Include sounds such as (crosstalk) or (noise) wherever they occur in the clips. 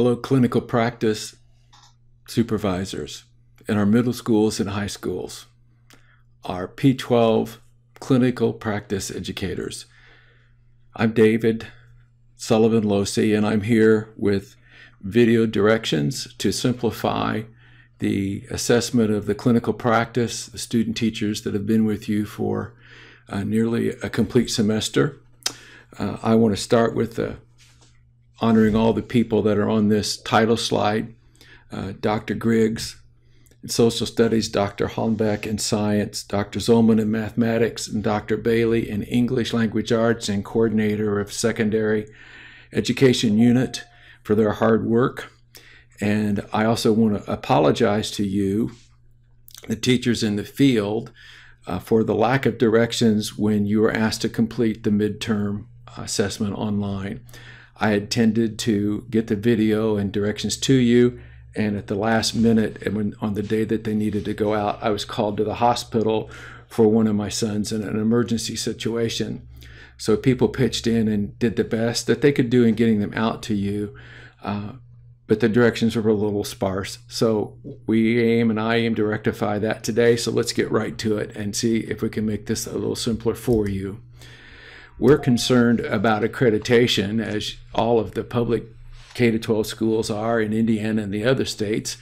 Hello, clinical practice supervisors in our middle schools and high schools, our P12 clinical practice educators. I'm David Sullivan Losey, and I'm here with video directions to simplify the assessment of the clinical practice, the student teachers that have been with you for uh, nearly a complete semester. Uh, I want to start with the honoring all the people that are on this title slide uh, Dr. Griggs in social studies, Dr. Hollenbeck in science, Dr. Zolman in mathematics, and Dr. Bailey in English language arts and coordinator of secondary education unit for their hard work. And I also want to apologize to you, the teachers in the field, uh, for the lack of directions when you were asked to complete the midterm assessment online. I intended to get the video and directions to you, and at the last minute, and when on the day that they needed to go out, I was called to the hospital for one of my sons in an emergency situation. So people pitched in and did the best that they could do in getting them out to you. Uh, but the directions were a little sparse. So we aim and I aim to rectify that today. So let's get right to it and see if we can make this a little simpler for you. We're concerned about accreditation, as all of the public K 12 schools are in Indiana and the other states.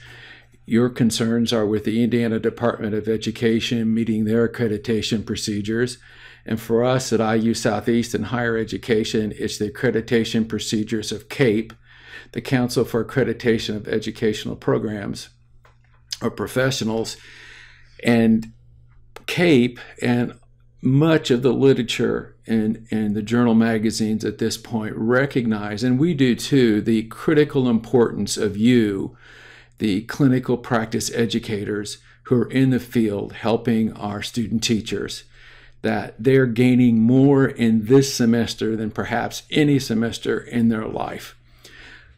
Your concerns are with the Indiana Department of Education meeting their accreditation procedures. And for us at IU Southeast in higher education, it's the accreditation procedures of CAEP, the Council for Accreditation of Educational Programs or Professionals. And CAEP and much of the literature and, and the journal magazines at this point recognize, and we do too, the critical importance of you, the clinical practice educators who are in the field helping our student teachers, that they're gaining more in this semester than perhaps any semester in their life.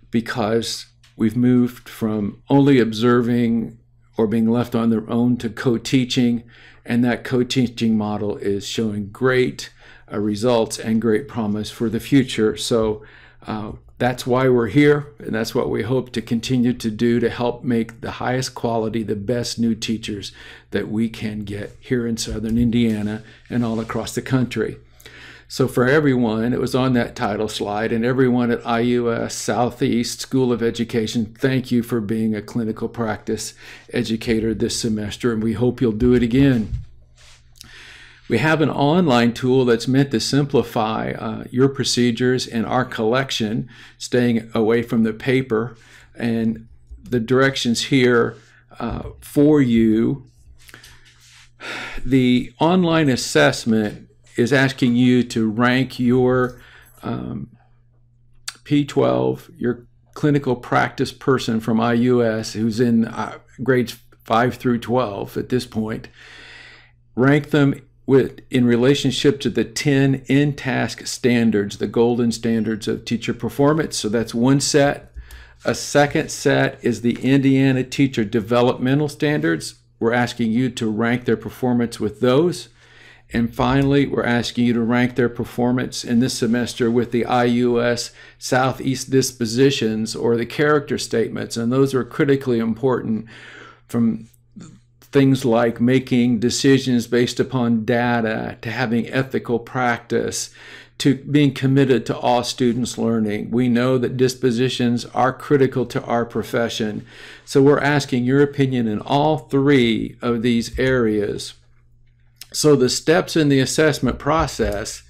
Because we've moved from only observing or being left on their own to co teaching and that co-teaching model is showing great uh, results and great promise for the future. So uh, that's why we're here, and that's what we hope to continue to do to help make the highest quality, the best new teachers that we can get here in Southern Indiana and all across the country. So for everyone, it was on that title slide, and everyone at IUS Southeast School of Education, thank you for being a clinical practice educator this semester, and we hope you'll do it again. We have an online tool that's meant to simplify uh, your procedures and our collection, staying away from the paper, and the directions here uh, for you. The online assessment is asking you to rank your um, P12, your clinical practice person from IUS who's in uh, grades 5 through 12 at this point, rank them with in relationship to the 10 INTASC standards, the golden standards of teacher performance. So that's one set. A second set is the Indiana Teacher Developmental Standards. We're asking you to rank their performance with those. And finally, we're asking you to rank their performance in this semester with the IUS Southeast dispositions or the character statements. And those are critically important from things like making decisions based upon data to having ethical practice to being committed to all students learning. We know that dispositions are critical to our profession. So we're asking your opinion in all three of these areas. So the steps in the assessment process,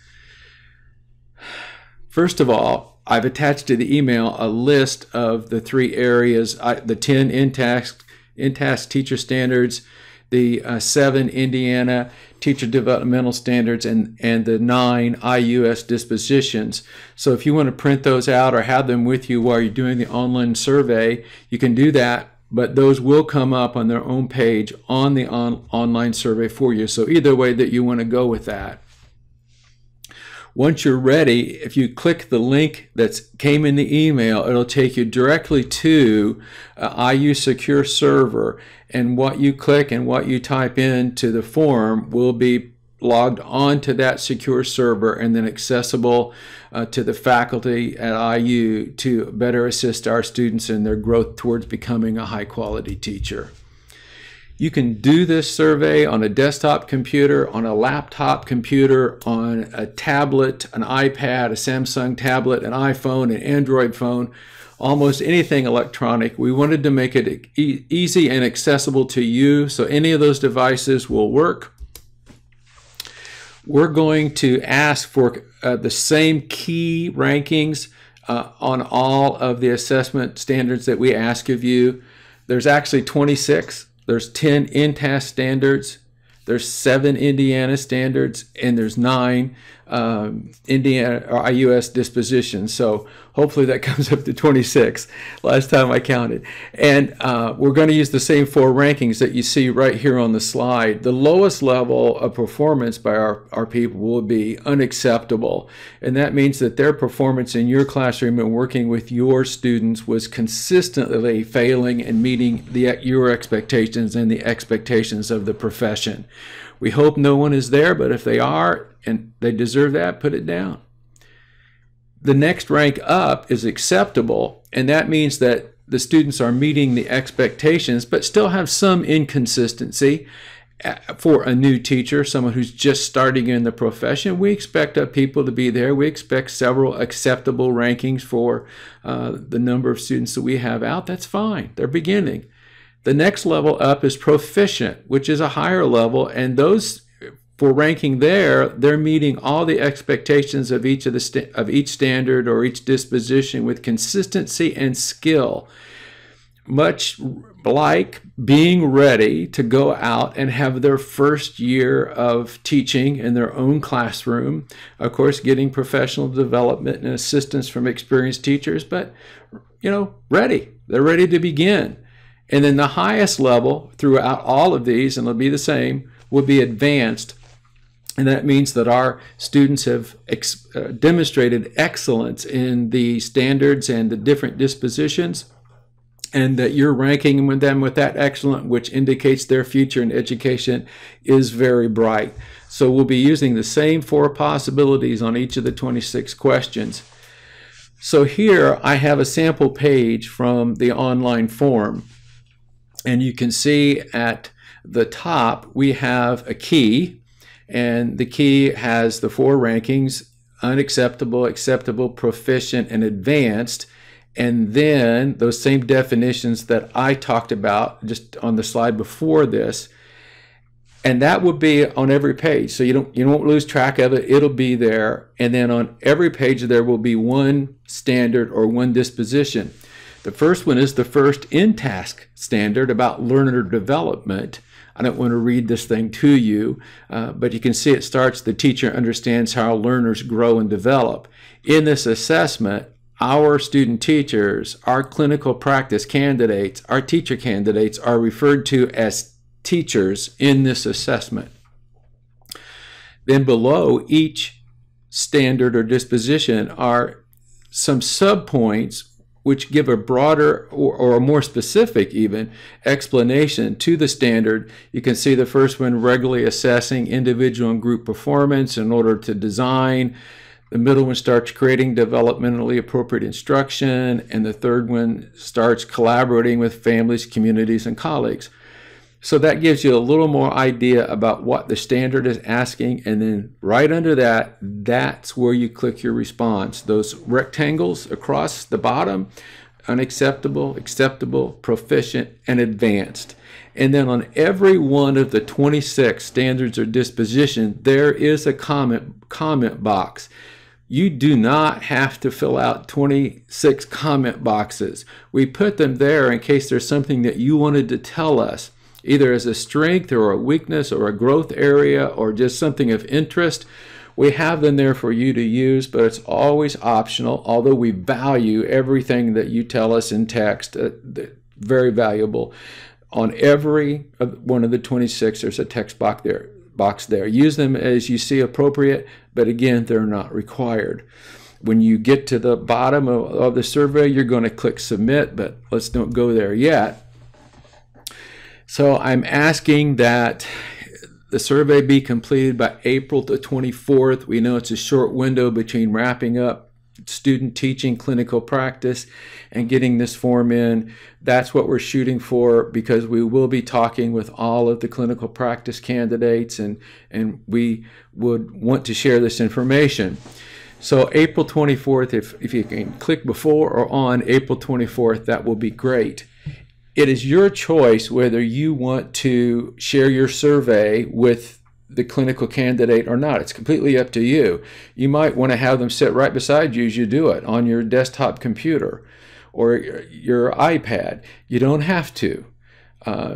first of all, I've attached to the email a list of the three areas, the 10 INTASC, INTASC teacher standards, the uh, seven Indiana teacher developmental standards, and, and the nine IUS dispositions. So if you want to print those out or have them with you while you're doing the online survey, you can do that but those will come up on their own page on the on online survey for you. So either way that you want to go with that. Once you're ready, if you click the link that came in the email, it'll take you directly to uh, IU Secure Server. And what you click and what you type into the form will be logged onto that secure server and then accessible uh, to the faculty at IU to better assist our students in their growth towards becoming a high quality teacher. You can do this survey on a desktop computer, on a laptop computer, on a tablet, an iPad, a Samsung tablet, an iPhone, an Android phone, almost anything electronic. We wanted to make it e easy and accessible to you, so any of those devices will work. We're going to ask for uh, the same key rankings uh, on all of the assessment standards that we ask of you. There's actually 26 there's 10 INTASC standards, there's seven Indiana standards, and there's nine um, Indiana or IUS dispositions. So hopefully that (laughs) comes up to 26 last time I counted. And uh, we're going to use the same four rankings that you see right here on the slide. The lowest level of performance by our, our people will be unacceptable. And that means that their performance in your classroom and working with your students was consistently failing and meeting the, your expectations and the expectations of the profession. We hope no one is there, but if they are and they deserve that, put it down. The next rank up is acceptable, and that means that the students are meeting the expectations, but still have some inconsistency. Uh, for a new teacher, someone who's just starting in the profession, we expect people to be there. We expect several acceptable rankings for uh, the number of students that we have out. That's fine. They're beginning. The next level up is proficient, which is a higher level, and those for ranking there, they're meeting all the expectations of each of the of each standard or each disposition with consistency and skill. Much like being ready to go out and have their first year of teaching in their own classroom, of course, getting professional development and assistance from experienced teachers, but you know, ready. They're ready to begin. And then the highest level throughout all of these, and it'll be the same, will be advanced. And that means that our students have ex uh, demonstrated excellence in the standards and the different dispositions, and that you're ranking with them with that excellent, which indicates their future in education is very bright. So we'll be using the same four possibilities on each of the 26 questions. So here I have a sample page from the online form. And you can see at the top, we have a key, and the key has the four rankings unacceptable, acceptable, proficient, and advanced. And then those same definitions that I talked about just on the slide before this. And that will be on every page. So you don't you won't lose track of it. It'll be there. And then on every page there will be one standard or one disposition. The first one is the first INTASC standard about learner development. I don't want to read this thing to you, uh, but you can see it starts the teacher understands how learners grow and develop. In this assessment, our student teachers, our clinical practice candidates, our teacher candidates are referred to as teachers in this assessment. Then below each standard or disposition are some subpoints which give a broader or, or, a more specific even explanation to the standard. You can see the first one regularly assessing individual and group performance in order to design. The middle one starts creating developmentally appropriate instruction. And the third one starts collaborating with families, communities, and colleagues. So that gives you a little more idea about what the standard is asking. And then right under that, that's where you click your response. Those rectangles across the bottom, unacceptable, acceptable, proficient, and advanced. And then on every one of the 26 standards or disposition, there is a comment, comment box. You do not have to fill out 26 comment boxes. We put them there in case there's something that you wanted to tell us either as a strength or a weakness or a growth area or just something of interest. We have them there for you to use, but it's always optional, although we value everything that you tell us in text. Uh, very valuable. On every one of the 26, there's a text box there. Box there. Use them as you see appropriate, but again, they're not required. When you get to the bottom of, of the survey, you're going to click submit, but let's don't go there yet. So I'm asking that the survey be completed by April the 24th. We know it's a short window between wrapping up student teaching clinical practice and getting this form in. That's what we're shooting for because we will be talking with all of the clinical practice candidates and, and we would want to share this information. So April 24th, if, if you can click before or on April 24th, that will be great. It is your choice whether you want to share your survey with the clinical candidate or not. It's completely up to you. You might want to have them sit right beside you as you do it on your desktop computer or your iPad. You don't have to. Uh,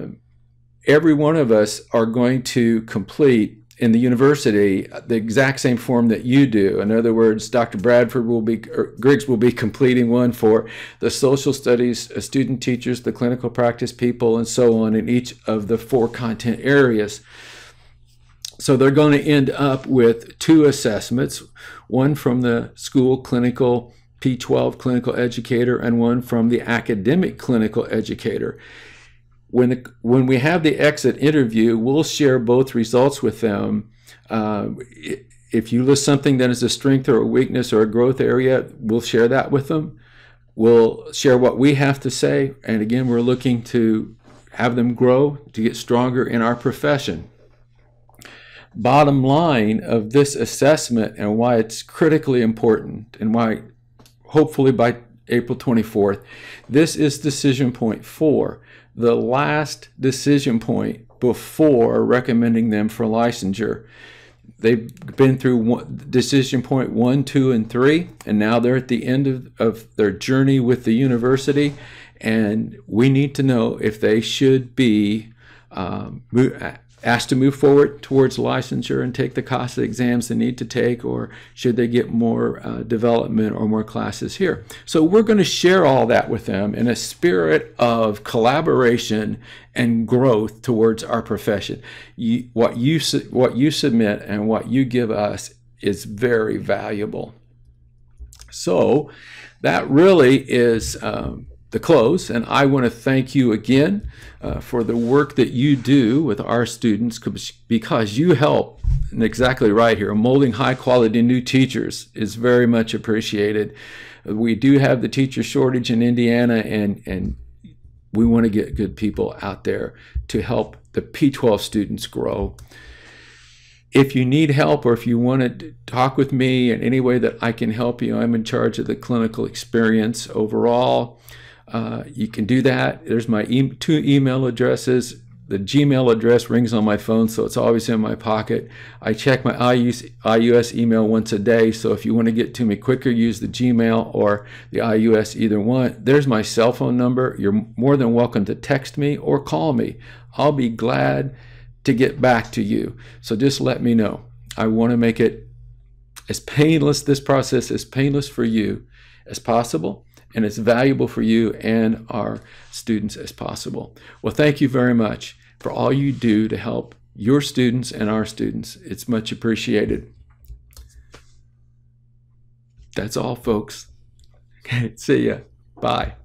every one of us are going to complete in the university the exact same form that you do. In other words, Dr. Bradford will be, Griggs will be completing one for the social studies uh, student teachers, the clinical practice people, and so on in each of the four content areas. So they're going to end up with two assessments, one from the school clinical P12 clinical educator and one from the academic clinical educator. When, the, when we have the exit interview, we'll share both results with them. Uh, if you list something that is a strength or a weakness or a growth area, we'll share that with them. We'll share what we have to say. And again, we're looking to have them grow to get stronger in our profession bottom line of this assessment and why it's critically important and why hopefully by April 24th, this is decision point four, the last decision point before recommending them for licensure. They've been through one, decision point one, two, and three, and now they're at the end of, of their journey with the university. And we need to know if they should be um, asked to move forward towards licensure and take the cost of the exams they need to take, or should they get more uh, development or more classes here? So we're going to share all that with them in a spirit of collaboration and growth towards our profession. You, what you what you submit and what you give us is very valuable. So that really is. Um, the close. And I want to thank you again uh, for the work that you do with our students because you help, and exactly right here, molding high quality new teachers is very much appreciated. We do have the teacher shortage in Indiana, and, and we want to get good people out there to help the P12 students grow. If you need help or if you want to talk with me in any way that I can help you, I'm in charge of the clinical experience overall. Uh, you can do that. There's my e two email addresses. The Gmail address rings on my phone, so it's always in my pocket. I check my IUS, IUS email once a day, so if you want to get to me quicker, use the Gmail or the IUS, either one. There's my cell phone number. You're more than welcome to text me or call me. I'll be glad to get back to you. So just let me know. I want to make it as painless, this process, as painless for you as possible and as valuable for you and our students as possible. Well, thank you very much for all you do to help your students and our students. It's much appreciated. That's all, folks. Okay, (laughs) see ya. Bye.